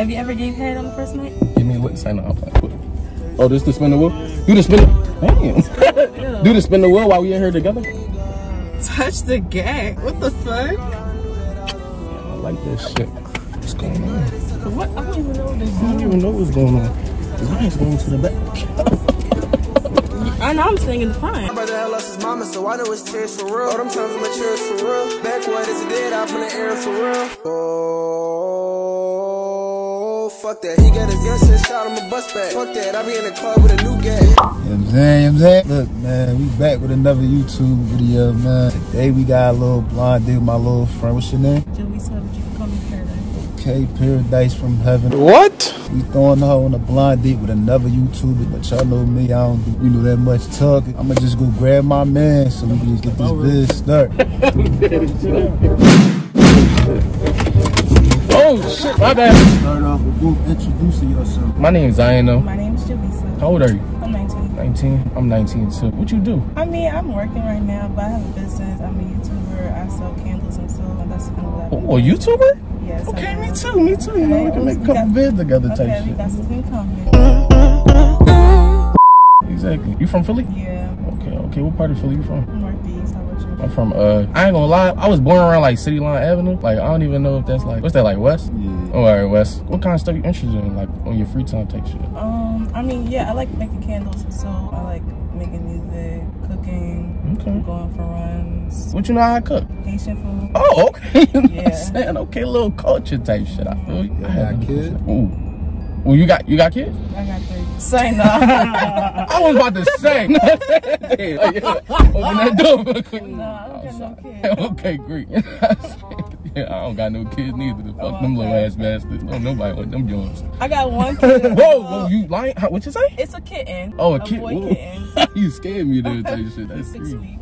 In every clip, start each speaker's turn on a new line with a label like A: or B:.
A: Have you ever gave head on the first night?
B: Give me a lick sign up. Oh, this the spin the wheel? Do the spin the Damn. Do the spin the wheel while we in here together?
A: Touch the gag. What the fuck?
B: I like this shit. What's going on?
A: What? I don't even know what this
B: I don't even know what's going on. Mine's going to the back.
A: I know I'm sitting in the front.
C: My brother had lost his mama, so I know it's tears for real. All them times my tears for real. Backward is dead, I'm in the air for real. Oh, fuck that. He got his gun, said shot him a bus back. Fuck that, I be in the club with a new gas.
D: You know what I'm saying? You know I'm saying? Look, man, we back with another YouTube video, man. Today we got a little blonde dude, my little friend. What's your name?
A: Joey said, but you can call me Paradise.
D: Okay, Paradise from Heaven.
E: What?
D: We throwing her on a blind date with another YouTuber, but y'all know me, I don't do, you know, that much talking. I'ma just go grab my man so we can just get this biz started.
B: Oh shit, my bad.
D: Start off with both introducing yourself.
B: My name's Zyon.
A: My name is Jaleesa.
B: How old are you?
A: I'm 19.
B: 19. I'm 19 too. What you do?
A: I mean, I'm working right now, but I have a business. I'm a YouTuber. I sell candles and so that's kind of what I.
B: Oh, a YouTuber?
A: Yes.
B: Okay, me too, me too. You know, we can make a couple vids together type
A: Okay, we
B: shit.
A: got something in common.
B: Exactly. You from Philly?
A: Yeah.
B: Okay, okay. What part of Philly you from?
A: I'm Northeast. How about?
B: I'm from uh I ain't gonna lie, I was born around like City Line Avenue. Like I don't even know if that's like what's that like West?
D: Yeah.
B: Oh alright, Wes. What kind of stuff you interested in, like on your free time type shit?
A: Um, I mean, yeah, I like making candles, so I like making music, cooking,
B: Okay.
A: going for runs,
B: What you know how I cook?
A: Haitian food.
B: Oh, okay. You know
A: Yeah.
B: I'm saying? Okay, little culture type shit. I feel you.
D: You
B: I
D: got kids?
B: Ooh. Well, you got you got kids?
A: I got three. Say no.
B: I was about to say. Damn, like, yeah, Open that door. real quick.
A: no, I don't got no kids.
B: okay, great. I don't got no kids neither. The fuck
A: Oh,
B: them little ass bastards. No, nobody want them joints.
A: I got one kid.
B: Whoa, whoa, uh, you lying? How, what you say?
A: It's a kitten.
B: Oh, a
A: boy kitten.
B: you scared me there, tell you shit. That's
A: six weeks.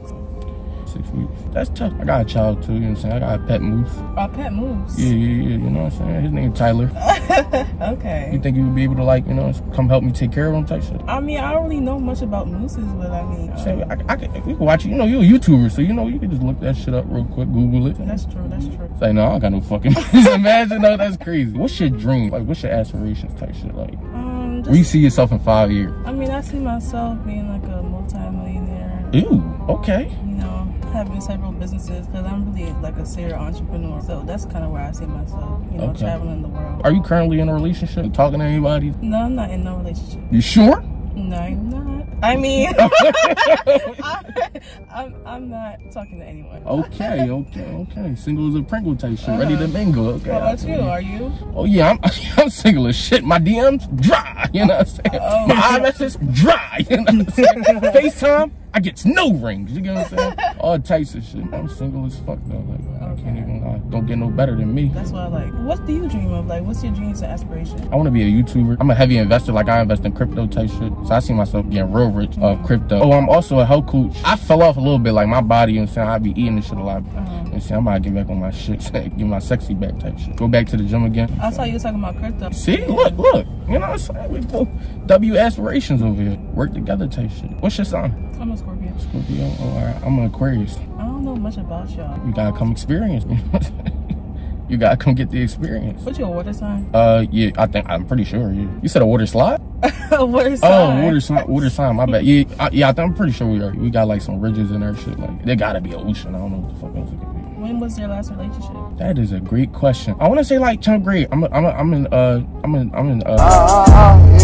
B: Six weeks. That's tough. I got a child too, you know what I'm saying? I got a pet moose.
A: Our pet moves.
B: Yeah, yeah, yeah, you know what I'm saying? His name Tyler.
A: Okay.
B: You think you would be able to like, you know, come help me take care of him type shit?
A: I mean, I don't really know much about mooses, but I mean,
B: Say, I, I, can, we can watch it. You know, you're a YouTuber, so you know you can just look that shit up real quick, Google it.
A: that's true. That's true.
B: Say, no, I don't got no fucking. Just imagine, no, that's crazy. What's your dream? Like, what's your aspirations type shit? Like,
A: Um,
B: where you see yourself in five years?
A: I mean, I see myself being like a multi-millionaire.
B: Ooh, okay.
A: You know, having several businesses because I'm really like a serial entrepreneur. So that's kind of where I see myself. You know,
B: Okay.
A: traveling the world.
B: Are you currently in a relationship? Talking to anybody?
A: No, I'm not in no relationship.
B: You sure?
A: No, I'm not. I mean, I, I'm, I'm not talking to anyone.
B: Okay, okay, okay. Single as a Pringle type shit. Ready to uh-huh. mingle. Okay.
A: How about you? Are you?
B: Oh yeah, I'm I'm single as shit. My DMs dry. You know what I'm saying?
A: Oh.
B: My iMessages dry. You know what I'm saying? FaceTime, I get no rings. You get what I'm saying? All types of shit. I'm single as fuck though. Like I can't even lie. Don't get no better than me.
A: That's what I like. What do you dream of? Like, what's your dreams and aspirations?
B: I want to be a YouTuber. I'm a heavy investor. Like I invest in crypto type shit. So I see myself getting real rich of crypto. Oh, I'm also a health coach. I fell off a little bit. Like my body, you know what I'm saying? I be eating this shit a lot. Uh-huh. You know what I'm? I'm about to get back on my shit. Get my sexy back type shit. Go back to the gym again.
A: I saw you talking about crypto.
B: See, look, look. You know what I'm saying? We go W aspirations over here. Work together type shit. What's your sign?
A: I'm a Scorpio.
B: Scorpio. Oh, all right. I'm an Aquarius.
A: I don't know much about y'all.
B: You gotta come experience me. you gotta come get the experience.
A: What's your water sign?
B: Uh, yeah, I think I'm pretty sure. Yeah. You said a water slide?
A: water sign.
B: Oh, water sign. Water sign. My bad. Yeah, I, yeah. I think I'm pretty sure we are. We got like some ridges and that shit. Like there gotta be an ocean. I don't know what the fuck else it could be.
A: When was your last relationship?
B: That is a great question. I want to say like 10th grade. I'm, a, I'm, a, I'm in, uh, I'm in, I'm in, uh, you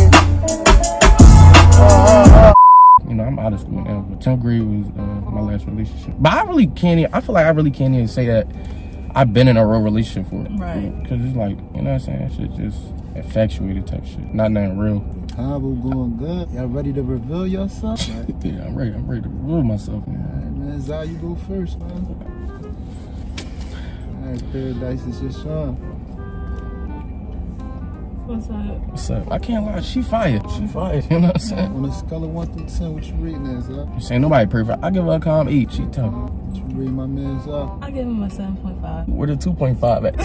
B: know, I'm out of school now, but 10th grade was uh, my last relationship. But I really can't, even, I feel like I really can't even say that I've been in a real relationship for it.
A: Right.
B: Because it's like, you know what I'm saying? That shit just infatuated type shit. Not nothing real.
D: Combo going good. Y'all ready to reveal yourself? All right,
B: Yeah, I'm ready. I'm ready to remove myself. Man.
D: man, Zai, you go first, man. All right, Paradise is your song.
A: What's up?
B: What's up? I can't lie. She fired. She fired. You know what I'm saying?
D: On a scale of 1 through 10, what you rating as, huh?
B: You saying nobody perfect. I give her a calm eight. She tough.
D: What you rate my man's up?
A: I give him a 7.5.
B: Where the 2.5 at?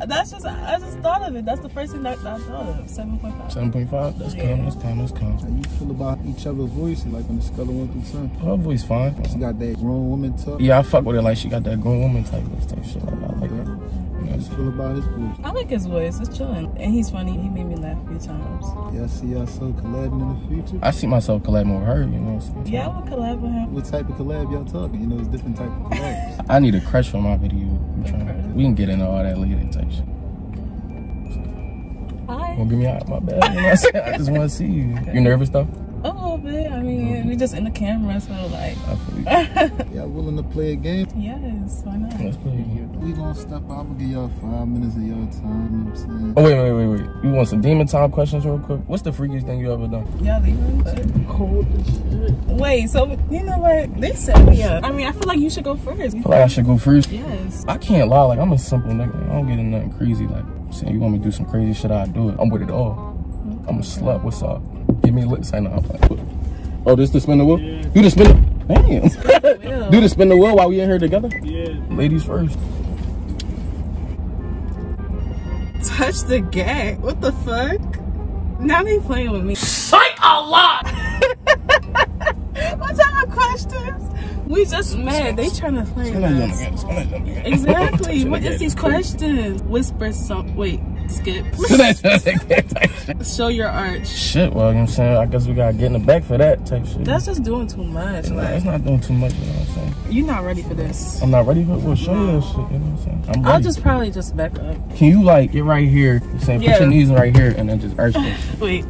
A: That's just, I just thought of it. That's the first thing that, that I thought of. 7.5.
B: 7.5? That's calm, that's calm, that's calm.
D: How you feel about each other's voices, like on the scale of one through ten?
B: Her voice fine.
D: She got that grown woman talk.
B: Yeah, I fuck with her like she got that grown woman type of type shit. Like, I like that.
D: How you feel about his voice?
A: I like his voice. It's chilling. And he's funny. He made me laugh a few times.
D: Yeah, I see y'all so collabing in the future.
B: I see myself collabing with her, you know what
A: Yeah, I would collab with him.
D: What type of collab y'all talking? You know, it's different type of collabs.
B: I need a crush for my video. I'm trying. We can get into all that later type shit.
A: Hi.
B: Don't give me out my bad. You know what I'm saying? I just want to see you. You nervous though?
A: A little bit. I mean, we just in the camera, so like,
B: I feel you.
D: y'all willing to play a game?
A: yes, why not?
B: Let's play.
D: We gonna step out. I'm gonna give y'all five minutes of your time. You know what I'm saying?
B: Oh wait, wait, wait, wait. You want some demon time questions real quick? What's the freakiest thing you ever done?
A: Y'all leaving? Cold as shit. Wait, so you know what? They set me up. I mean, I feel like you should go first.
B: I feel like I should go first.
A: Yes.
B: I can't lie, like I'm a simple nigga. I don't get in nothing crazy. Like saying you want me to do some crazy shit, I do it. I'm with it all. I'm a slut. What's up? Give me a lick sign up. Oh, this the spin the wheel? Do the spin the Damn. do the spin the wheel while we in here together? Yeah. Ladies first.
A: Touch the gag. What the fuck? Now they playing with me. Psych a lot. what type of questions? We just mad. They trying to play
B: Spin
A: with us.
B: again. Spin that jump again.
A: Exactly.
B: Spin
A: what
B: that
A: is these questions? Whisper some. Wait. Skip.
B: Spin that jump again type shit.
A: Show your arch.
B: Shit, well, you know what I'm saying? I guess we gotta get in the back for that type shit.
A: That's just doing too much. Like
B: it's not doing too much, you know what I'm saying?
A: you're not ready for this.
B: I'm not ready for it. Well, show you that shit, you know what I'm saying? I'm ready.
A: I'll just probably just back up.
B: Can you like get right here? You know saying?
A: Yeah.
B: Put your knees right here and then just arch shit.
A: Wait.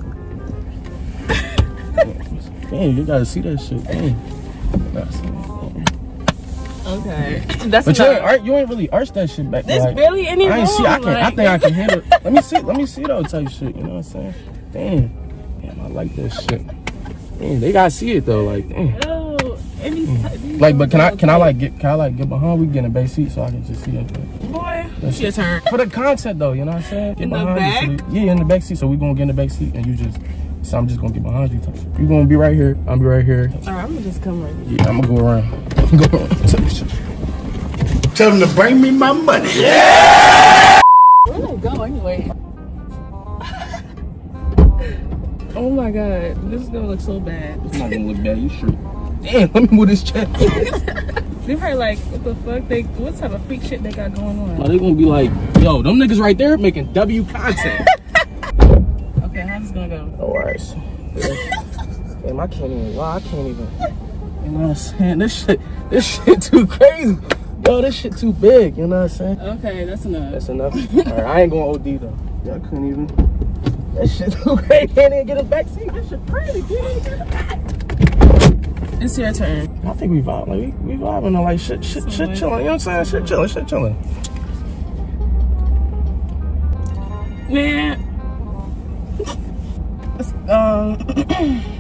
B: Dang, you gotta see that shit. Dang. That's it.
A: Okay. That's
B: But you
A: enough.
B: ain't, ar- you ain't really arched that shit back
A: There's
B: like,
A: barely any
B: I ain't see. I
A: room,
B: can. I think I can handle. It. Let me see. Let me see though. Type shit. You know what I'm saying? Damn. Damn. I like that shit. Damn. They gotta see it though. Like. Damn.
A: Oh, any
B: Mm. Like, but can I? Can I like get? Can I like get behind? We get in the back seat so I can just see it.
A: Boy?
B: That's
A: Your turn.
B: For the content though, you know what I'm saying? Get
A: In the
B: behind you. So we- yeah, in the back seat. So we gonna get in the back seat and you just. So I'm just gonna get behind you. Type shit. You gonna be right here. I'm be right here.
A: All right, I'm gonna just come right here.
B: Yeah, I'm gonna go around. go around. Type shit.
E: Tell them to bring me my money.
A: Where did I go anyway? oh my god, this is gonna look so bad.
B: It's not gonna look bad. You straight. Damn, let me move this chair.
A: They probably like, what the fuck? They what type of freak shit they got going on?
B: Oh, they gonna be like, yo, them niggas right there making W content.
A: Okay, how's this gonna go?
B: All right. so- Damn, I can't even. Wow, I can't even. You know what I'm saying? This shit, this shit too crazy. Yo, this shit too big. You know what I'm saying?
A: Okay, that's enough.
B: That's enough. All right, I ain't going OD though. Yeah, I couldn't even. That shit too crazy. Can't even get a back seat. This shit crazy. Can't even get a back.
A: It's your turn.
B: I think we vibing. Like we, we vibing on like shit, shit, shit chilling. You know what I'm saying? Shit chilling, shit chilling.
A: Man. Um.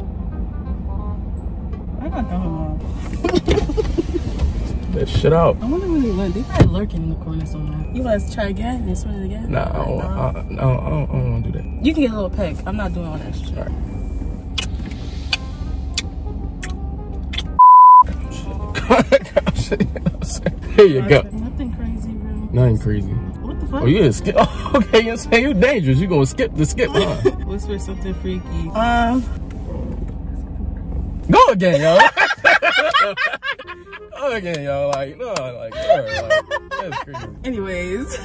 B: That shit out.
A: I wonder where they went. They probably lurking in the corner somewhere. You want us to try again? This one again?
B: Nah, I don't, I, I, I don't, I don't, I don't want to do that.
A: You can get a little peck. I'm not doing all that shit.
B: All right. Here you go.
A: Nothing crazy, bro.
B: Nothing crazy.
A: What the fuck?
B: Oh, you gonna skip? Oh, okay, you saying you dangerous. You gonna skip the skip? Huh?
A: Whisper something freaky. Um,
B: Go again, yo. Again, yo. Like no, like, bro, like that's crazy.
A: anyways.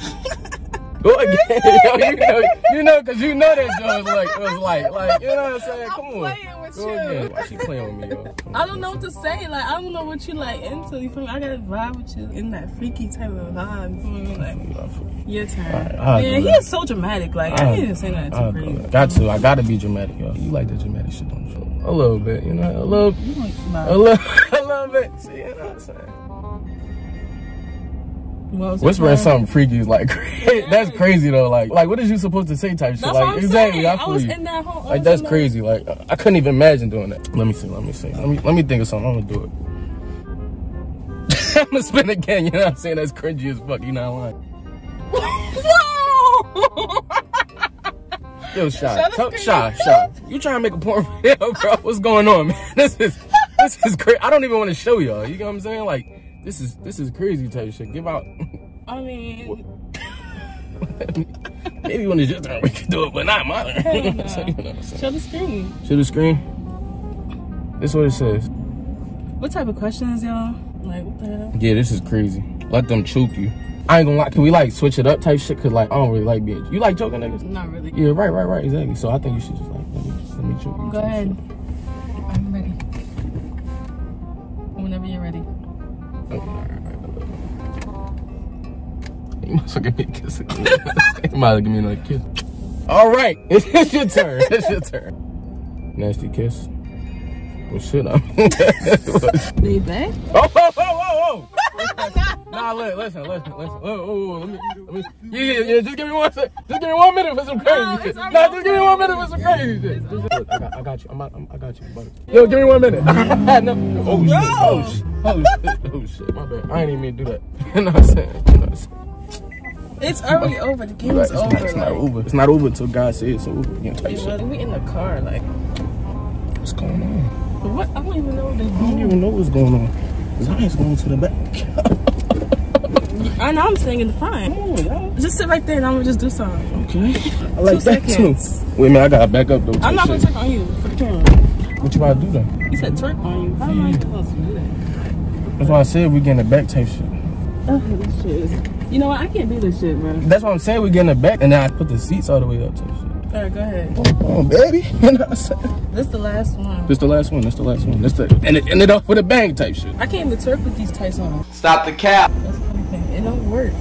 B: Go again, yo. You know, you know, cause you know that joke was like, was like, like, you know what I'm saying? Come on.
A: playing with
B: Go
A: you.
B: again. Why she playing with me, yo?
A: I don't know what to say. Like, I don't know what you like into. You feel me? I gotta vibe with you in that freaky type of vibe. You feel me? Like,
B: I
A: your turn.
B: Alright, I'll
A: Man, he
B: that.
A: is so dramatic. Like, I
B: I'll-
A: can't even say too
B: do
A: crazy.
B: Got to. I gotta be dramatic, yo. You like that dramatic shit, don't you? A little bit, you know, a little, a little, a little bit. See, you know what I'm saying?
A: Well,
B: Whispering something freaky is like that's crazy though. Like, like what is you supposed to say? Type shit.
A: That's
B: like
A: what I'm
B: exactly.
A: saying.
B: I feel
A: was
B: you.
A: in that whole.
B: Like that's
A: that-
B: crazy. Like I couldn't even imagine doing that. Let me see. Let me see. Let me let me think of something. I'm gonna do it. I'm gonna spin again. You know what I'm saying? That's cringy as fuck. You not lying.
A: Whoa!
B: Yo, tell,
A: up,
B: Shi, Shi. You trying to make a porn video, bro? What's going on, man? This is this is crazy. I don't even want to show y'all. You know what I'm saying? Like, this is this is crazy type shit. Give out.
A: I mean,
B: Maybe when it's your turn, we can do it, but not mine.
A: Hell
B: You
A: no.
B: what I'm saying? You know what I'm saying?
A: show the screen.
B: Show the screen. This is what it says.
A: What type of questions, y'all? Like, what the hell?
B: Yeah, this is crazy. Let them choke you. I ain't gonna lie. Can we like switch it up type shit? Cause like I don't really like being. You like choking niggas?
A: Not really.
B: Yeah, right, right, right. Exactly. So I think you should just like let me let me choke you.
A: Go ahead. I'm ready. Whenever you're ready.
B: Okay, all right, all right, all right. You might as well give me a kiss you might give me another kiss. All right, it's your turn. It's your turn. Nasty kiss. Well, shit, I'm.
A: Lay back.
B: Oh, whoa, whoa, whoa, whoa. Nah, li- listen, listen, listen. Oh, oh, oh, let me, let me. Yeah, yeah, yeah. Just give me one sec. Just give me one minute for some crazy
A: No,
B: shit. Nah, just give me one minute for some crazy shit. Just- I, got, I got you. I'm, I'm, I got you, buddy. Yo, give me one minute. no. Oh, shit. Oh, shit. Oh, shit. Oh, shit. My bad. I ain't even mean to do that. you know what I'm saying? You know what I'm saying?
A: It's already over. The game
B: Right,
A: is
B: it's,
A: over.
B: not, it's not over. It's not over until God says it's over. You know, type
A: yeah,
B: shit.
A: we in the car. Like,
B: What's going on?
A: what? I don't even know what they're
B: I don't even know what's going on. Zyon's going to the back.
A: I know I'm staying in the front.
B: Come on.
A: Just sit right there and I'm gonna just do something.
B: Okay. I like
A: Two
B: that
A: seconds.
B: too. Wait a minute, I gotta back up though.
A: I'm not gonna
B: shit.
A: twerk on you for the camera.
B: What you about to do then?
A: You said twerk on you. How am I supposed to do that?
B: That's why I said we're getting the back type shit.
A: Oh, this shit is. You know what? I can't do this shit, bro.
B: That's what I'm saying. We're getting the back, and then I put the seats all the way up type shit.
A: All right, go ahead.
B: Oh, baby. You know what I'm saying?
A: This the last one.
B: This the last one. This the last one. This the and it ended up with a bang type shit.
A: I can't even twerk with these tights on.
E: Stop the cap.
A: It don't work.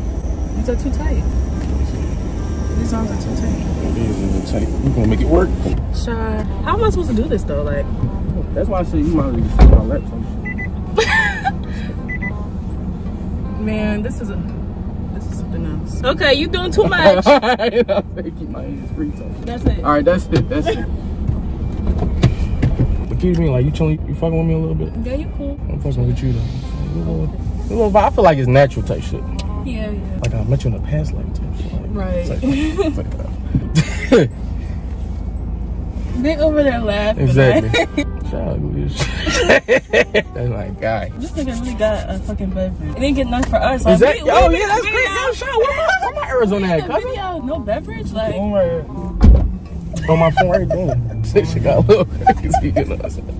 A: These are too tight. These arms are too tight.
B: It is a little tight. We gonna make it work.
A: Shad, how am I supposed to do this though? Like,
B: That's why I said you might as well just sit my lap
A: man, this is a, this is something else. Okay, you doing too much.
B: you know, I'm saying? my hands free.
A: That's it.
B: All right, that's it. That's it. Keep me like you chilling, you fucking with me a little bit.
A: Yeah, you cool.
B: I'm fucking with you though. A little vibe. I feel like it's natural type shit.
A: Yeah, yeah.
B: Like I met you in the past life type shit. Like,
A: Right.
B: Like, like.
A: They over there laughing.
B: exactly. Shout out to this. That's my guy.
A: This nigga really got a fucking beverage. It didn't get none for us. Like,
B: Is that?
A: we- we
B: Oh yeah, that's great. Yo, shout out. Where my, where my Arizona at, cousin?
A: no beverage. Like,
B: On my on my phone right there. Shit, she got a little crazy. You know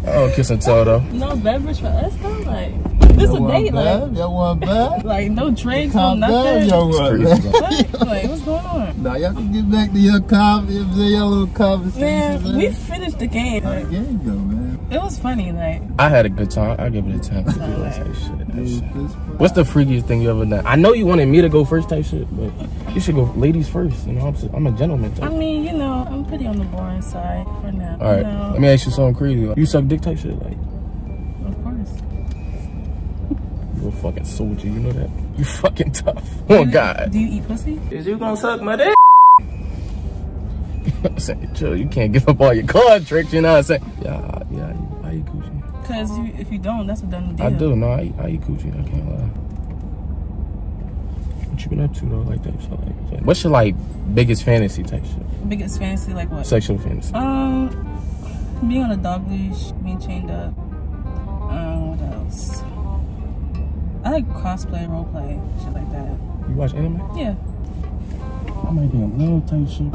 B: I don't kiss and tell though.
A: no beverage for us though. Like, this a date. Like,
D: Y'all want bad?
A: like no drinks, no
D: Calm down,
A: nothing.
D: y'all want
A: What? Like, what's going on?
D: Now y'all can get back to your conversation, your little conversation.
A: Man, we finished the game.
D: How the
A: Like,
D: game go, man?
A: it was funny. Like,
B: I had a good time. I give it a ten. Type shit. That shit. What's the freakiest thing you ever done? I know you wanted me to go first type shit, but you should go ladies first. You know, I'm, I'm a gentleman
A: I mean, you know, I'm pretty on the boring side for now.
B: All right,
A: You know,
B: let me ask you something crazy. Like, you suck dick type shit? Like, fucking soldier, you know that? You fucking tough. Oh, God.
A: Do you eat pussy?
E: Is you gonna suck my dick?
B: I'm saying, chill, you can't give up all your card tricks, you know what I'm saying? Yeah, yeah, I eat coochie.
A: Because you, if you don't, that's a done deal.
B: I do, no, I eat, I eat coochie, I can't lie. What you been up to, though, like that? So, like, what's your, like, biggest fantasy type shit?
A: Biggest fantasy, like what?
B: Sexual fantasy.
A: Um, being on a dog leash, being chained up. Um, what else? I like cosplay, roleplay, shit like that.
B: You watch anime?
A: Yeah.
B: I might be a little type shit.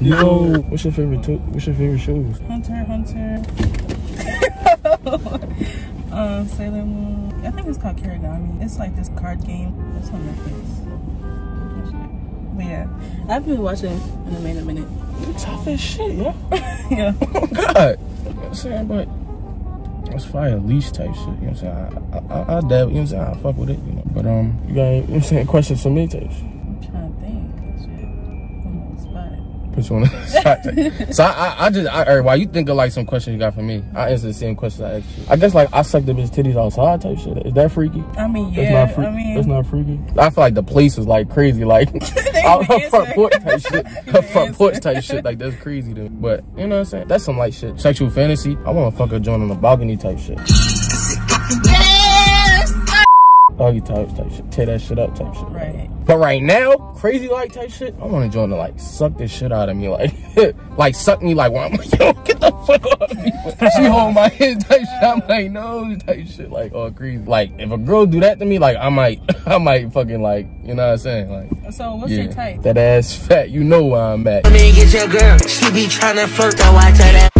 B: Yo, what's your favorite, what's your favorite shows?
A: Hunter, Hunter. um, Sailor Moon. I think it's called Kirigami. It's like this card game. It's on Netflix. But yeah, I've been watching anime in a minute.
B: You tough as shit, yeah.
A: yeah.
B: Oh, God. I'm saying? But it's fire leash type shit. You know what I'm saying? I, I, I, I dab, you know what I'm saying? I fuck with it, you know. But, um, you got, you know what I'm saying, questions for me type shit.
A: I'm trying to think. Shit. I'm on the spot.
B: Put you on the spot. So I, I, I just, I, all right, while you think of like some questions you got for me, I answer the same questions I asked you. I guess like I suck the bitch titties outside type shit. Is that freaky?
A: I mean,
B: That's
A: yeah.
B: not freaky.
A: I mean,
B: That's not freaky. I feel like the place is like crazy, like out
A: even
B: her front
A: answer.
B: porch type shit. Her front porch type shit, like that's crazy to me. But you know what I'm saying? That's some light shit. Sexual fantasy. I want to fuck a joint on the balcony type shit. Doggy type type shit, tear that shit up type shit.
A: Right.
B: But right now, crazy like type shit, I want to join to like suck this shit out of me, like, like suck me like, well, I'm like, yo, get the fuck off me. she hold my head type shit. I'm like, no, type shit, like all crazy. Like if a girl do that to me, like I might, I might fucking like, you know what I'm saying, like.
A: So what's your type?
B: That ass fat, you know where I'm at.
C: Nigga, get your girl. She be tryna flirt, though. I tell that.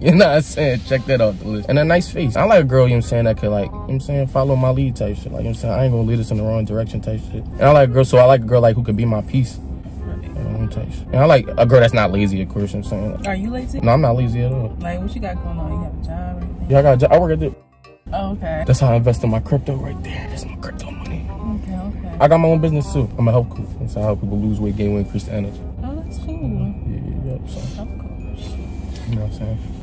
B: You know what I'm saying? Check that off the list. And a nice face. I like a girl, you know what I'm saying, that could like, you know what I'm saying, follow my lead type shit. Like, you know what I'm saying? I ain't gonna lead us in the wrong direction type shit. And I like a girl, so I like a girl like who could be my piece. You mm, know, type shit. And I like a girl that's not lazy, of course, you know what I'm saying. Like,
A: Are you lazy?
B: no, I'm not lazy at all.
A: Like what you got going on? You have a job or anything?
B: Yeah, I got a job. I work at the,
A: Oh, okay.
B: that's how I invest in my crypto right there. That's my crypto money.
A: Okay, okay.
B: I got my own business too. I'm a health coach. That's how I help people lose weight, gain weight, increase the energy.
A: Oh, that's cool.
B: Yeah, yeah, yeah. So,
A: course.
B: you know what I'm saying?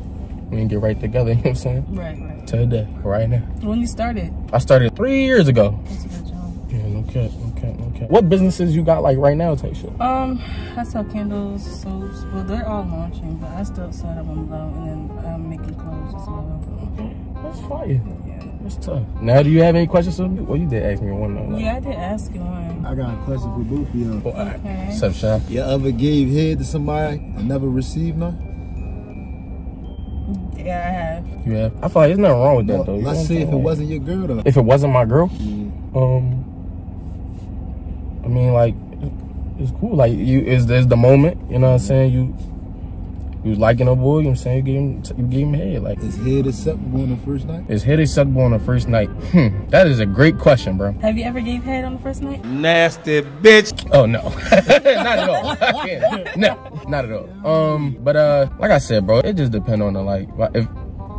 B: We can get right together, you know what I'm saying?
A: Right, right.
B: Today, right now.
A: When you started,
B: I started three years ago.
A: that's a good job.
B: Yeah, no cap, no cap, no cap. What businesses you got like right now type shit?
A: Um, I sell candles, soaps. Well, they're all launching, but I still sell them on low, and then I'm making clothes as well.
B: That's fire.
A: Yeah.
B: That's tough. Now, do you have any questions for me? Well, you did ask me one though. Like,
A: Yeah, I did ask you one.
D: I got a question for both of y'all.
B: Well.
A: Okay.
B: What's up, Shi?
D: You ever gave head to somebody and never received none?
A: Yeah, I have.
B: You have? I feel like there's nothing wrong with that
D: Well,
B: though. You
D: let's
B: what I'm
D: if it
B: Like,
D: wasn't your girl though.
B: If it wasn't my girl,
D: Yeah.
B: um, I mean, like, it's cool. Like, you is there's the moment. You know what I'm saying? You. You was liking a boy, you know what I'm saying? You gave him, you gave him head. Like,
D: Is head acceptable on the first night?
B: is head acceptable on the first night? Hmm, that is a great question, bro.
A: Have you ever gave head on the first night?
E: Nasty bitch.
B: Oh no, not at all. Yeah. no, not at all. Um, but uh, like I said, bro, it just depend on the like. If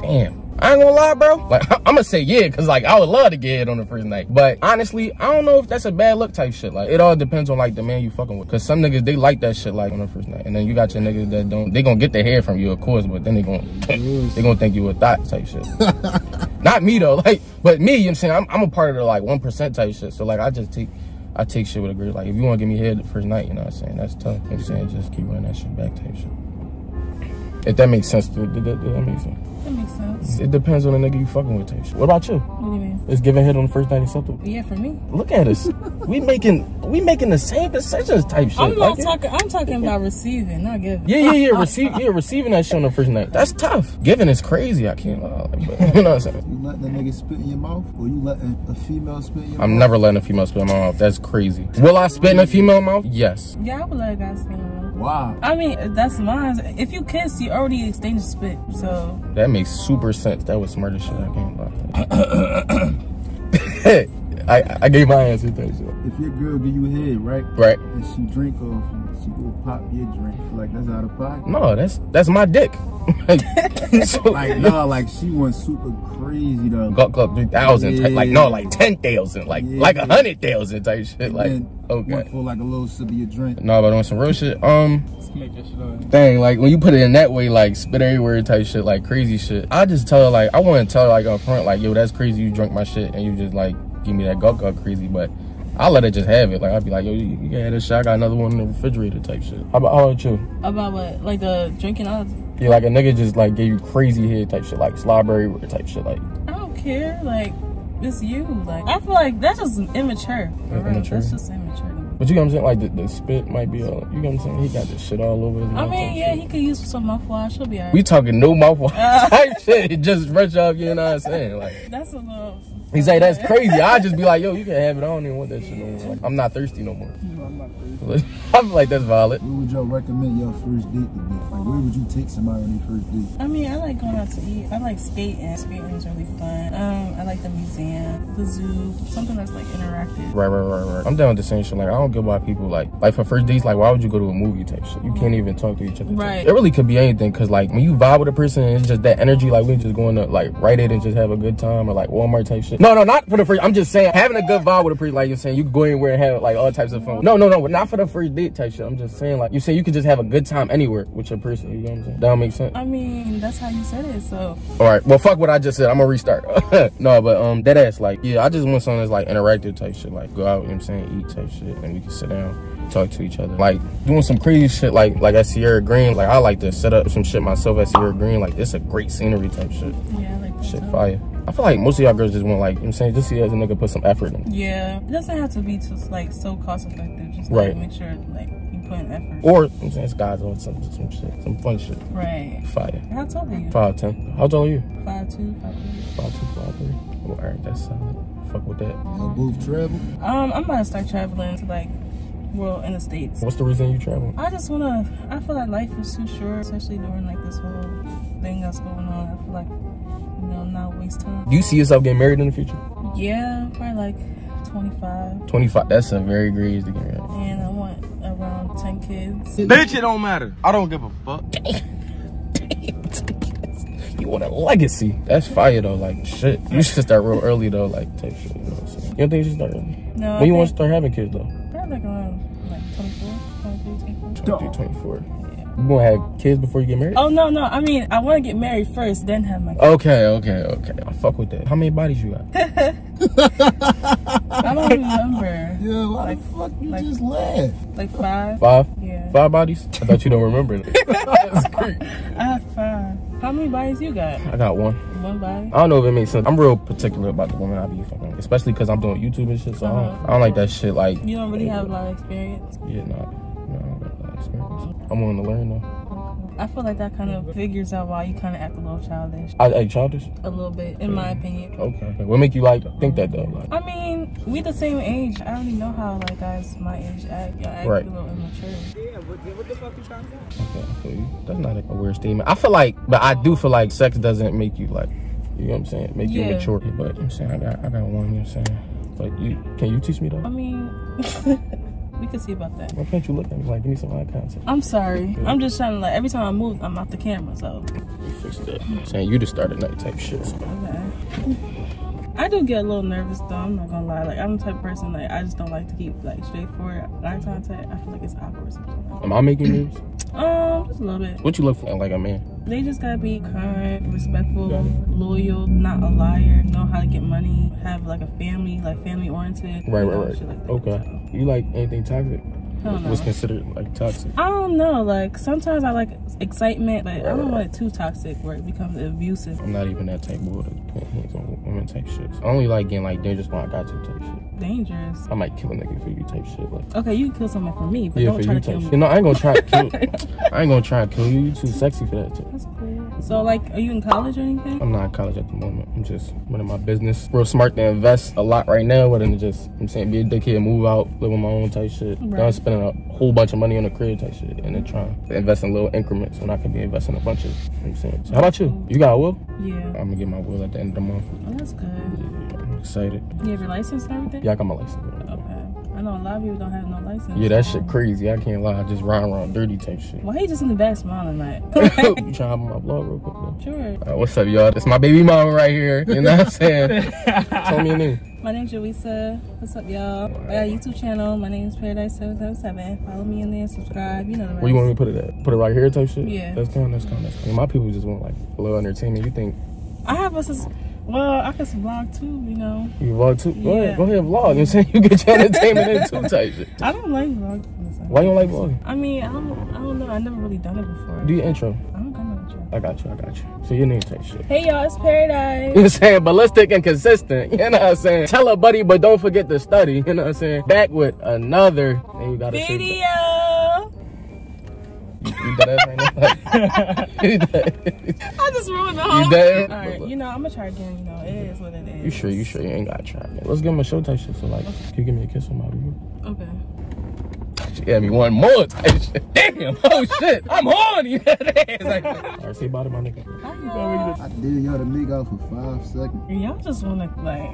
B: damn, I ain't gonna lie, bro. Like I'm gonna say yeah, cause like I would love to get it on the first night. But honestly, I don't know if that's a bad look type shit. Like it all depends on like the man you fucking with. Cause some niggas they like that shit like on the first night, and then you got your niggas that don't. They gonna get their hair from you, of course, but then they gonna they gonna think you a thought type shit. Not me though, like, but me, you know what I'm saying? I'm, I'm a part of the like 1% type shit. So like I just take, I take shit with a girl. Like if you wanna give me head the first night, you know what I'm saying? That's tough. You know what I'm saying? Just keep running that shit back type shit. If that makes sense, did, did, did that make sense?
A: That makes sense.
B: It depends on the nigga you fucking with type. What about you?
A: What do you mean?
B: It's giving head on the first night acceptable?
A: Yeah, for me.
B: Look at us. we making, we making the same decisions type shit.
A: I'm not
B: Like,
A: talking. I'm talking about receiving, not giving.
B: Yeah, yeah, yeah. Receive, yeah, receiving that shit on the first night. That's tough. Giving is crazy. I can't lie. But, you know what I'm saying?
D: You letting a nigga spit in your mouth, or you letting a female spit in your
B: I'm
D: mouth?
B: never letting a female spit in my mouth. That's crazy. Will I spit in a female mouth? Yes.
A: Yeah, I would let a guy spit. in my mouth.
D: Wow.
A: I mean, that's mine. If you kiss, you already exchanged spit. So
B: That makes super sense. That was smart as shit. I can't lie. I, I gave my answer to that shit.
D: If your girl give you head, right?
B: Right.
D: And she drink off you, she go pop your drink. Feel like that's out of pocket.
B: No, that's that's my dick. so,
D: Like nah, like she went super crazy though.
B: Gluck Gluck 3000 type, like no like 10,000 like
D: Yeah.
B: like a 100,000 type shit
D: And
B: like
D: then
B: okay
D: for like a little sip of your drink.
B: no but on some real shit um
E: Make that shit up.
B: thing like when you put it in that way like spit everywhere type shit like crazy shit I just tell her like I want to tell her like up front like yo that's crazy you drunk my shit and you just like give me that gulp crazy but I'll let her just have it like I'd be like yo you, you have this shit I got another one in the refrigerator type shit how about, how about you
A: about what? Like the drinking odds?
B: yeah like a nigga just like gave you crazy head type shit like slobbery type shit like
A: I don't care. Like it's you. Like I feel like that's just immature. Real.
B: Immature?
A: That's just immature.
B: but you know what I'm saying like the, the spit might be all you know what I'm saying he got this shit all over his
A: I mean, yeah,
B: shit.
A: he could use some mouthwash. He'll be alright.
B: We talking no mouthwash type shit. Just fresh off, you know what I'm saying? Like,
A: that's a little.
B: He say that's crazy. I just be like, yo, you can have it. I don't even want that shit no more. Like, I'm not thirsty no more. I'm like that's violent.
D: Where would y'all recommend your first date to be? Like where would you take somebody on their first date?
A: I mean, I like going out to eat. I like skating. Skating is really fun. Um, I like the museum, the zoo, something that's like interactive.
B: Right, right, right, right. I'm down with the same shit. Like, I don't get why people like, like for first dates, like, why would you go to a movie type shit? You can't even talk to each other.
A: Right.
B: shit. It really could be anything. Cause like when you vibe with a person, it's just that energy. Like we just going to like write it and just have a good time or like Walmart type shit. No, no, not for the first. I'm just saying having a good vibe with a person. Like you're saying, you can go anywhere and have like all types of fun. No, no, no, not for the first date type shit. I'm just saying like you say you could just have a good time anywhere with your person. You know what I'm saying? That don't make sense.
A: I mean, that's how you said it. So
B: All right. Well, fuck what I just said. I'm gonna restart. no, but um, that ass like yeah, I just want something that's like interactive type shit. Like go out, you know what I'm saying, eat type shit, and we can sit down, talk to each other. Like doing some crazy shit, like like at Sierra Green. Like I like to set up some shit myself at Sierra Green. Like it's a great scenery type shit.
A: yeah, I like
B: Shit fire. I feel like most of y'all girls just want like, you know what I'm saying, just see as a nigga put some effort in.
A: Yeah, it doesn't have to be just like so cost effective. Just
B: Right.
A: like make sure like you put in effort.
B: Or, you know what I'm saying, it's guys on some, some shit, some fun shit.
A: right.
B: Fire.
A: How tall are you?
B: Five ten. How tall are you?
A: Five two, five three.
B: Five two, five three. Oh, alright, that's solid. Fuck with that.
D: Y'all both travel?
A: Um, I'm about to start traveling to like, well, in the states.
B: What's the reason you travel?
A: I just wanna. I feel like life is too short, especially during like this whole thing that's going on. I feel like, you know, not waste time.
B: Do you see yourself getting married in the future?
A: Yeah, probably like 25,
B: 25. That's a very great age to get married.
A: and I want around 10 kids.
E: Bitch, it don't matter. I don't give a fuck.
B: You want a legacy. That's fire though. Like shit. You should start real early though, like type shit. You know what I'm saying? You don't think you should start early?
A: No, I
B: When you want to start having kids though?
A: probably like around like 24, 23, 24.
B: 23, 24. You gonna have kids before you get married?
A: Oh no, no. I mean, I want to get married first, then have my. kids.
B: Okay, okay, okay. I fuck with that. How many bodies you got?
A: I don't remember.
D: Yeah, why
A: Like-
D: the fuck you
A: like-
D: just left?
A: Like five.
B: Five?
A: Yeah.
B: Five bodies? I thought you don't remember. That's great.
A: I have five. How many bodies you got?
B: I got one.
A: One body.
B: I don't know if it makes sense. I'm real particular about the woman I be fucking, especially because I'm doing YouTube and shit. So I, don't,
A: Uh-huh.
B: I don't like that shit. Like,
A: You don't really have a lot of experience.
B: yeah, nah, nah, I'm willing to learn though.
A: I feel like that kind of figures out why you kind of act a little childish,
B: I, I childish.
A: a little bit, in my opinion.
B: Okay. What make you like think that though? Like,
A: I mean, we the same age. I already know how like guys my age act. Y'all act
B: Right.
A: a little immature.
B: okay, I feel you. trying to? Okay. That's not a, a weird statement. I feel like, but I do feel like sex doesn't make you like, you know what I'm saying? Make you
A: Yeah.
B: mature. But you know what I'm saying I got, I got one. You know what I'm saying? But you, can you teach me though?
A: I mean, we could see about that.
B: Why can't you look at me like give me some eye contact?
A: I'm sorry. I'm just trying to like every time I move, I'm off the camera. So
B: You fix that. Saying you just started night type shit. So.
A: okay. I do get a little nervous though. I'm not gonna lie. Like I'm the type of person like I just don't like to keep like straightforward eye contact. I feel like it's awkward sometimes.
B: Am I making moves?
A: Um, just a little bit.
B: What you look for like a man?
A: They just gotta be kind, respectful, loyal, not a liar, know how to get money, have like a family, like family oriented.
B: Right, right, right.
A: like.
B: Okay. You like anything toxic? What's considered like toxic?
A: I don't know. Like sometimes I like excitement, but I don't want it too toxic where it becomes abusive,
B: I'm not even that type of to put hands on women type shit. I only like getting like dangerous when I got to type shit.
A: dangerous.
B: I might kill a nigga for you type shit. Like
A: Okay, you can kill someone for me, but
B: yeah,
A: don't
B: for
A: try
B: you
A: to kill me.
B: You know, I ain't gonna try to kill. I ain't gonna try to kill you. You too sexy for that. Too.
A: That's. So like, are you in college or anything?
B: I'm not in college at the moment. I'm just running my business. Real smart to invest a lot right now, but then just I'm saying be a dickhead, move out, live on my own type shit.
A: Right.
B: Not spending a whole bunch of money on a crib type shit, and then trying to invest in little increments when I can be investing a bunch of. You know what I'm saying. So how about you? You got a will?
A: Yeah.
B: I'm gonna get my will at the end of the month.
A: Oh, that's good.
B: Yeah, I'm excited.
A: You have your license and everything?
B: Yeah, I got my license.
A: Okay. I know a lot of people don't have no license.
B: Yeah, that shit crazy. I can't lie. I just ride around dirty type shit.
A: Why he just in the back smiling like?
B: you trying to hop on my vlog real quick though?
A: sure.
B: Uh, what's up, y'all? It's my baby mama right here. You know what I'm saying? Tell me your name.
A: My name's Joisa. What's up, y'all? I got a YouTube channel. My name's Paradise777. Follow me in there, subscribe. You know the rest.
B: Where you want me to put it at? Put it right here type shit?
A: Yeah.
B: That's kind, that's kind, that's kind. My people just want like a little entertainment. You think
A: I have a sus- well, I can vlog too, you know.
B: you vlog too? Go
A: Yeah.
B: ahead, go ahead, vlog. You know what I'm saying? You get your entertainment in too type shit.
A: I don't like vlogs.
B: Why you don't like vlogging?
A: I mean, I don't, I don't know. I never really done it before.
B: Do your intro.
A: I don't got no intro.
B: I got you, I got you. So your name type shit.
A: Hey y'all, it's Paradise.
B: You know what I'm saying? Ballistic and consistent. You know what I'm saying? Tell a buddy, but don't forget to study. You know what I'm saying? Back with another. And you gotta
A: Video.
B: You, you dead ass right now? you dead?
A: I just ruined the whole.
B: You dead?
A: All right, you know I'm gonna try again. You know, it is what it is.
B: You sure? You sure? You ain't gotta try. Man. Let's give him a show type shit. So like, can you give me a kiss on my review?
A: Okay.
B: She gave me one more type shit. Damn! Oh shit! I'm horny. Alright, say bye to my nigga.
D: I did y'all to make out for five seconds.
A: Y'all just wanna like.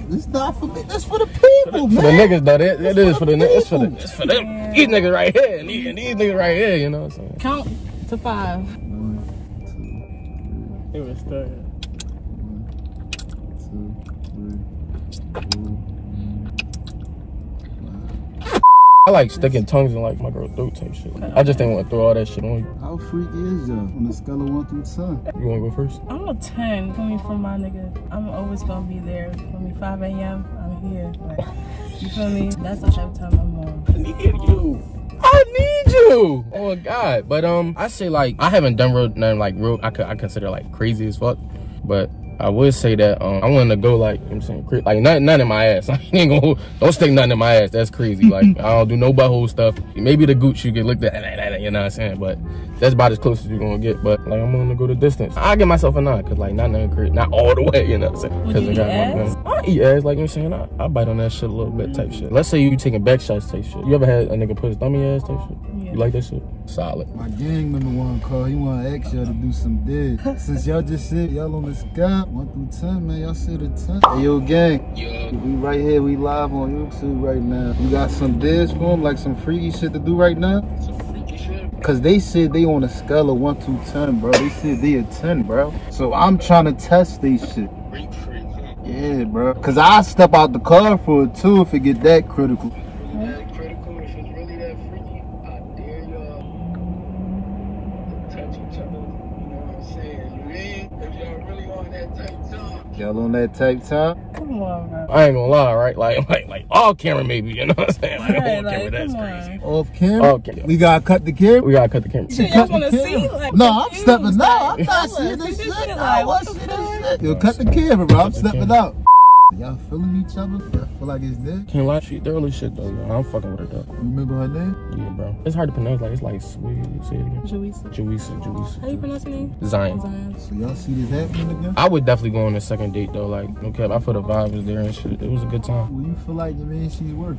D: This not for me. This for the people,
B: For the
D: man.
B: niggas though, that, that is for the niggas. It's for the.
D: people.
B: It's for them. These niggas right here, and these, and these niggas right here. You know what I'm saying?
A: Count to five.
D: One,
E: It was stuck.
D: two, three, four,
B: I like sticking tongues in like my girl throat type shit. I just didn't want to throw all that shit on you.
D: How freaky is y'all on a scale of one through ten?
B: You want to go first?
A: I'm a 10 coming from my nigga. I'm always gonna be there. For me, 5 a.m. I'm here. Like, you feel me? That's the type of time I'm on.
B: I need you. I need you. Oh my god. But um, I say like I haven't done real nothing like real. I could I consider like crazy as fuck. But I would say that um, I want to go like you know what I'm saying like nothing, nothing in my ass. I ain't gonna don't stick nothing in my ass. That's crazy. Like I don't do no butthole stuff. Maybe the gooch you get looked at, you know what I'm saying. But that's about as close as you're gonna get. But like I'm gonna go the distance. I give myself a nine because like not nothing crazy, not all the way. You know what I'm saying?
A: Would
B: 'Cause
A: you
B: I got
A: eat
B: my
A: ass?
B: I eat ass like you know what I'm saying. I, I bite on that shit a little bit type shit. Let's say you taking back shots type shit. You ever had a nigga put his thumb in your ass type shit?
A: Yeah.
B: You like that shit? Solid.
D: My gang member want to call. He want to ask y'all to do some dead. Since y'all just said y'all on the sky, 1 through 10, man, y'all said a 10. Hey, yo, gang. We right here. We live on YouTube right now. You got some dids for 'em, like some freaky shit to do right now? Cause they said they on a scale of 1 to 10, bro. They said they a 10, bro. So I'm trying to test these shit. Yeah, bro. Cause I step out the car for it too if it get that critical.
F: critical if it's really that freaky. I dare y'all touch each other. You know what I'm saying? You mean? If y'all really on that tight time.
D: Y'all on that type time?
A: Come on, bro.
B: I ain't gonna lie, right? Like, like, like all camera maybe, you know what I'm saying? Like,
A: Right,
B: all
A: like,
B: camera, that's
A: come
B: crazy.
A: on.
D: Off camera?
B: Okay.
D: We gotta cut the camera?
B: We gotta cut the camera.
A: Shit, y'all wanna see? Like,
D: no, I'm stepping
A: like,
D: out. I'm not seeing this shit.
A: shit,
D: I
A: like,
D: want
A: what
D: to
A: the
D: see
A: fuck?
D: this shit. Yo, cut the camera, bro. I'm stepping out. Y'all feeling each other? Y'all feel like it's there?
B: Can't lie, she thoroughly shit though, yo. I'm fucking with her though.
D: You remember her name?
B: Yeah, bro. It's hard to pronounce. Like, it's like sweet. Say it again.
A: Joisa.
B: Juisa, Juisa.
A: How you pronounce your name?
B: Zyon.
A: Zyon.
D: So y'all see this happening again?
B: I would definitely go on a second date though. Like, no cap. I feel the vibe was there and shit. It was a good time.
D: Well, you feel like the man she's worth?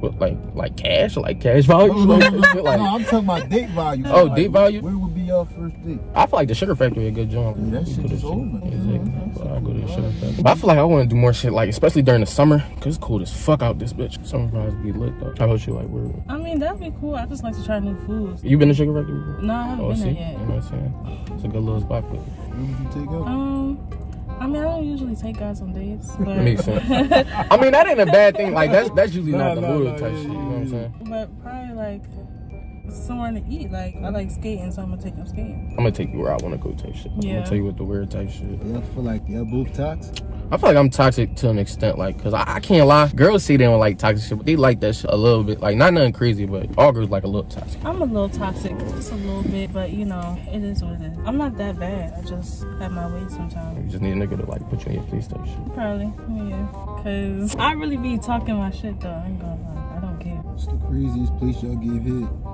B: But like, like cash, like cash value.
D: No, no,
B: like,
D: no, no,
B: shit, like,
D: no, I'm talking about date value.
B: Oh,
D: Like,
B: date value?
D: Where would be your first date?
B: I feel like the Sugar Factory a good joint.
D: Yeah, that shit is
B: a
D: over.
B: Exactly. But I go to the Sugar Factory. But I feel like I want to do more shit, like especially during the summer, cause it's cool as fuck out this bitch. Summer vibes be lit though. How about you? Like, where?
A: I mean, that'd be cool. I just like to try new foods.
B: You been to Sugar Factory before?
A: No, I haven't
B: Oh,
A: been
B: see,
A: there
B: you know what I'm saying? It's a good little spot for you.
D: Where would you take up?
A: Um, I mean, I don't usually take guys on dates, but
B: Makes sense. I mean, that ain't a bad thing. Like that's that's usually not the
D: No, no,
B: loyal
D: no,
B: type
D: yeah,
B: shit. You
D: yeah,
B: know what I'm saying?
A: but probably like somewhere to eat. Like I like skating, so I'm gonna take them skating.
B: I'm gonna take you where I want to go type shit.
A: Yeah.
B: I'm gonna tell you what the weird type shit.
D: Y'all feel like y'all both toxic?
B: I feel like I'm toxic to an extent, like, cause I, I can't lie. Girls see they don't like toxic shit, but they like that shit a little bit. Like, not nothing crazy, but all girls like a little toxic.
A: I'm a little toxic, just a little bit, but you know, it is what it is. I'm not that bad. I just have my way sometimes.
B: You just need a nigga to like put you in your place type shit.
A: Probably, yeah. Cause I really be talking my shit though. I ain't gonna lie. I don't care.
D: What's the craziest place y'all gave head?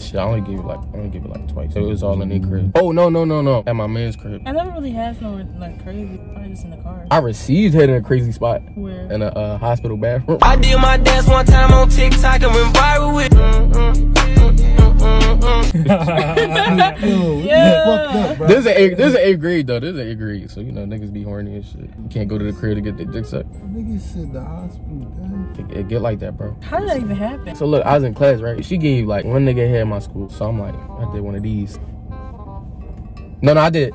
B: Shit, I only gave it like, I only gave it like twice. It was all in their crib. Oh, no, no, no, no. At my man's crib.
A: I never really had no like crazy. Probably just in the car.
B: I received head in a crazy spot
A: Where?
B: in a uh, hospital bathroom.
C: I did my dance one time on TikTok and went viral with. Mm, mm, mm, mm, mm, mm.
D: Yo,
A: Yeah.
D: you fucked up, bro.
B: This is an eighth, this is an eighth grade though. This is an eighth grade, so you know niggas be horny and shit. You can't go to the crib to get their dick sucked.
D: Nigga said the hospital.
B: It, it get like that, bro.
A: How did that even happen?
B: So look, I was in class, right? She gave like one nigga head in my school, so I'm like, I did one of these. No, no, I did.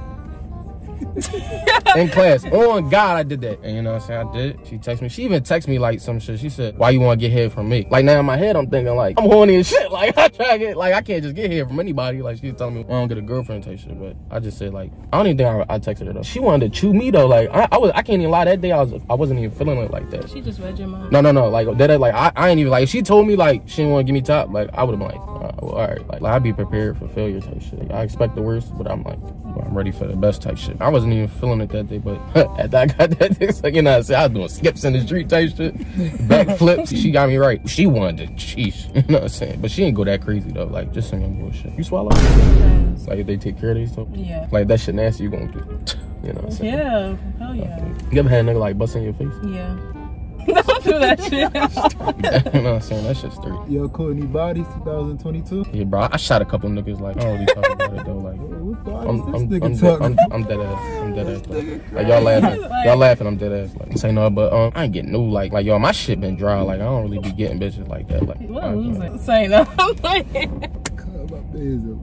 B: in class. Oh, On God, I did that. And you know what I'm saying? I did. She texted me. She even texted me like some shit. She said, Why you want to get head from me? Like now in my head, I'm thinking like, I'm horny and shit. Like I try to get, like I can't just get head from anybody. Like she's telling me I don't get a girlfriend type shit. But I just said like, I don't even think I, I texted her though. She wanted to chew me though. Like I, I was, I can't even lie. That day I was, I wasn't even feeling it like that.
A: She just read your mind.
B: No, no, no. Like that. Like I, I ain't even like. If she told me like she didn't want to give me top. Like I would have been like, all right, well, all right. Like, like I'd be prepared for failure type shit. Like, I expect the worst, but I'm like, I'm ready for the best type shit. I wasn't even feeling it that day, but after I got that, dick, like you know, I'm saying I was doing skips in the street type shit, backflips. she got me right. She wanted to cheese. You know what I'm saying? But she ain't go that crazy though. Like just some young bullshit. You swallow?
A: Friends.
B: Like if they take care of these stuff.
A: Yeah.
B: Like that shit nasty. You gonna do? You know what I'm saying?
A: Yeah. Hell yeah.
B: You ever had a nigga like bust in your face?
A: Yeah. Don't do that shit.
B: you know what I'm saying? That shit's dirty.
D: Yo, Courtney Bodies 2022.
B: Yeah, bro. I shot a couple niggas. Like, I don't really talk about it though. Like,
D: What bodies
B: I'm,
D: this
B: I'm,
D: nigga
B: I'm,
D: talking?
B: I'm, I'm dead ass. I'm dead ass. Though. Like, y'all laughing. Y'all laughing. I'm dead ass. Like, say no, but um, I ain't getting new. like, like y'all, my shit been dry. Like, I don't really be getting bitches like that. Like,
A: What
B: I-
A: a loser. Say no. I'm like,
D: Cut my biz up.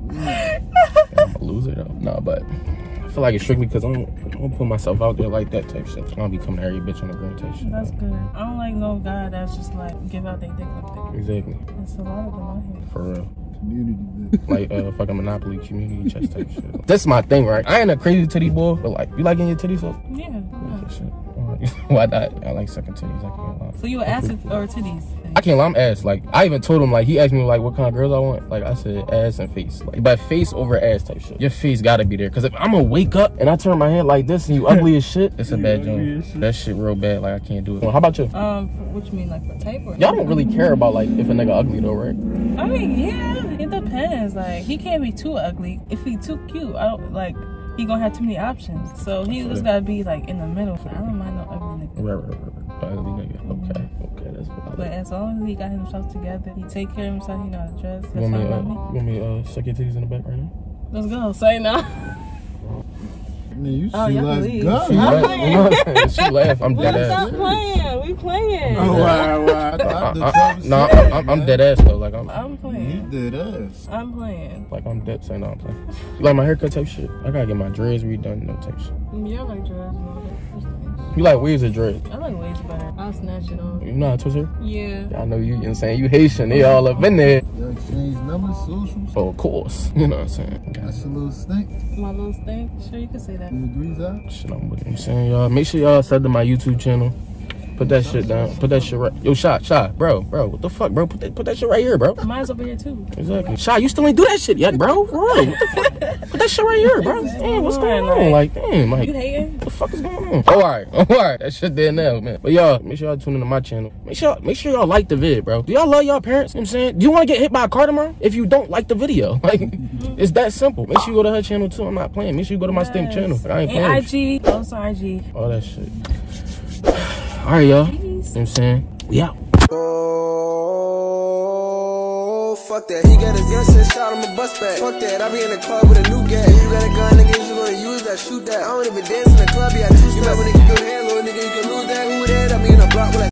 B: I'm a loser though. Nah, but I feel like it's strictly because I don't, I don't put myself out there like that type shit. I don't be coming to every bitch on the green type shit.
A: That's good. I don't like no guy that's just like give out their dick like that.
B: Exactly.
A: There's a lot of them out here.
B: For real.
D: Community biz.
B: Like uh fucking Monopoly community chest type shit. That's my thing, right? I ain't a crazy titty boy, but like you like getting your titties up?
A: Yeah. yeah.
B: Shit. Alright. Why not? I like sucking titties. I can't lie.
A: So you were ass or titties?
B: I can't lie. I'm ass. Like I even told him like he asked me like what kind of girls I want. Like I said ass and face. Like but face over ass type shit. Your face gotta be there. Cause if I'm gonna wake up and I turn my head like this and you ugly as shit, it's a bad joke. That shit real bad. Like I can't do it. Well, how about you?
A: Um, for, what you mean, like for type or?
B: Y'all don't really care about like if a nigga ugly though, right?
A: I mean, yeah, it depends. Like he can't be too ugly. If he too cute, I don't like. He gonna have too many options. So he just gotta be like in the middle. I don't mind no ugly nigga.
B: Right, right, right. Ugly nigga. Okay, okay, that's what
A: But as long as he got himself together, he take care of himself, he know how to dress.
B: You want me,
A: fine
B: uh, you want me uh, suck your titties in the back right now?
A: Let's go. Say no.
D: Man, you
A: Oh,
D: see,
A: y'all
D: let's
A: leave.
D: go.
B: She laugh. she laugh. I'm dead
A: Stop
B: ass.
A: playing. We playing.
D: Oh, wow, wow. I thought the
B: Uh,
D: top
B: uh, no,
D: shit.
B: I'm, I'm dead ass though. Like I'm,
A: I'm playing.
D: You
A: playing.
D: did us.
A: I'm playing.
B: like I'm dead. Say no, I'm playing. You like my haircut type shit? I gotta get my dreads redone. No type shit.
A: Yeah, I like dreads. and all that. That's nice.
B: You like waves or dreads?
A: I like waves better. I'll snatch it off.
B: You know how to twist hair?
A: Yeah.
B: I know you. You know what I'm saying? You Haitian. They all up in there.
D: Y'all socials.
B: Oh, of course. You know what I'm saying?
D: That's a little stink.
A: My little thing. Sure, you can say that.
D: You agree, Zach?
B: Shit, I'm with it. I'm saying, y'all. Make sure y'all sub to my YouTube channel. Put that shit down. Put that shit right. Yo, shot, shot, bro, bro. What the fuck, bro? Put that, put that shit right here, bro.
A: Mine's over here too.
B: Exactly. Shot, you still ain't do that shit yet, bro. For real. What the fuck? Put that shit right here, bro. Damn, what's going on? Like, damn, like.
A: You hating?
B: What the fuck is going on? All right, all right, that shit there now, man. But y'all, make sure y'all tune into my channel. Make sure, make sure y'all like the vid, bro. Do y'all love y'all parents? You know what I'm saying, do you want to get hit by a car tomorrow if you don't like the video? Like, mm-hmm. it's that simple. Make sure you go to her channel too. I'm not playing. Make sure you go to my stink channel. I ain't playing.
A: IG. Also IG.
B: All that shit. All right, y'all. You know what I'm saying? We out.
C: Oh, fuck that. He got his gun set, shot him a bus back. Fuck that. I be in the club with a new gat. You got a gun, nigga, you gonna use that, shoot that. I don't even dance in the club, yeah. You might wanna keep your hand, nigga, you can lose that.